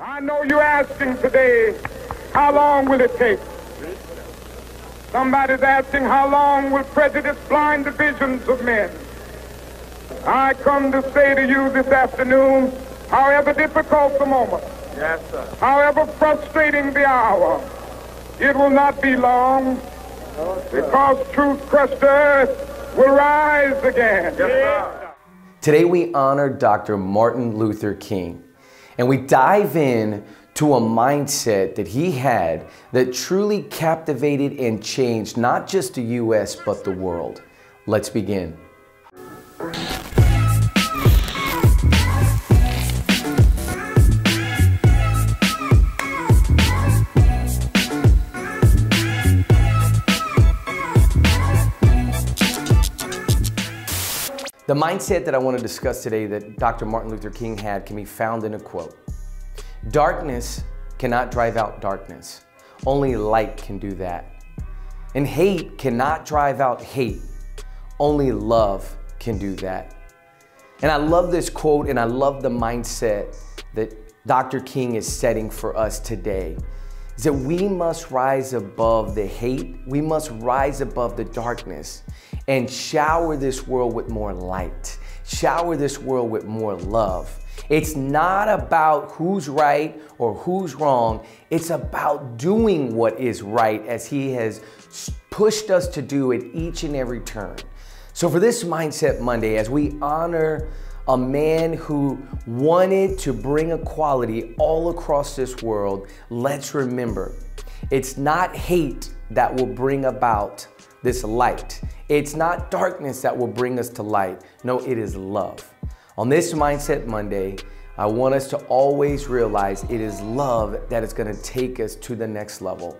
I know you're asking today, how long will it take? Somebody's asking, how long will prejudice blind the visions of men? I come to say to you this afternoon, however difficult the moment, Yes, sir. however frustrating the hour, it will not be long because truth crushed earth will rise again. Yes, sir. Today we honor Dr. Martin Luther King and we dive in to a mindset that he had that truly captivated and changed not just the US but the world. Let's begin. The mindset that I want to discuss today that Dr. Martin Luther King had can be found in a quote. Darkness cannot drive out darkness. Only light can do that. And hate cannot drive out hate. Only love can do that. And I love this quote and I love the mindset that Dr. King is setting for us today. Is that we must rise above the hate, we must rise above the darkness and shower this world with more light, shower this world with more love. It's not about who's right or who's wrong. It's about doing what is right as He has pushed us to do at each and every turn. So, for this Mindset Monday, as we honor a man who wanted to bring equality all across this world, let's remember it's not hate that will bring about this light. It's not darkness that will bring us to light. No, it is love. On this Mindset Monday, I want us to always realize it is love that is going to take us to the next level.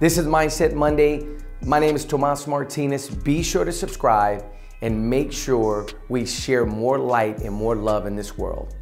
This is Mindset Monday. My name is Tomas Martinez. Be sure to subscribe and make sure we share more light and more love in this world.